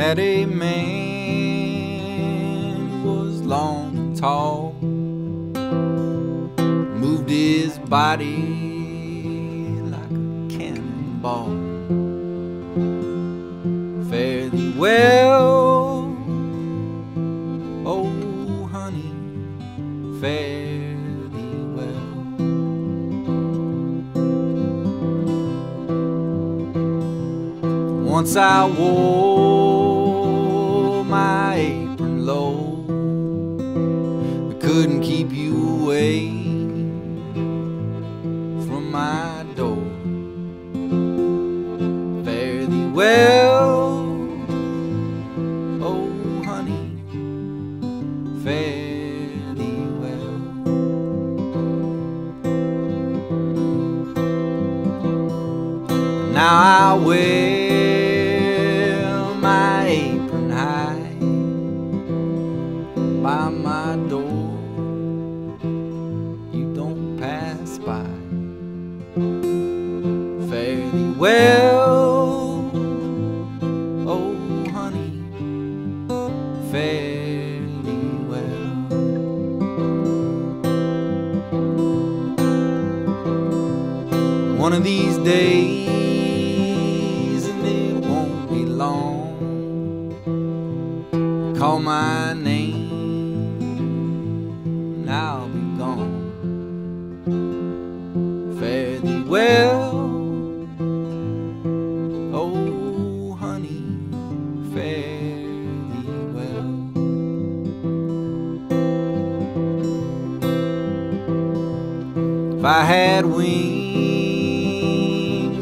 had a man was long and tall, moved his body like a cannonball. Fare thee well, oh honey, fare thee well. Once I wore couldn't keep you away from my door. Fare thee well, oh honey, fare thee well. Now I wear my apron high by my door. Well, oh honey, thee well. One of these days, and it won't be long. Call my name, I'll be gone. Fare thee well, fare thee well. If I had wings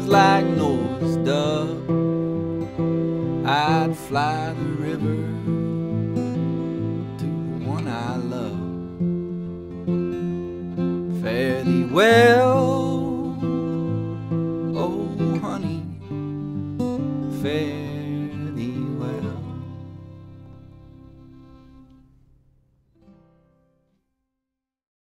like Noah's dove, I'd fly the river to the one I love. Fare thee well. Oh fair.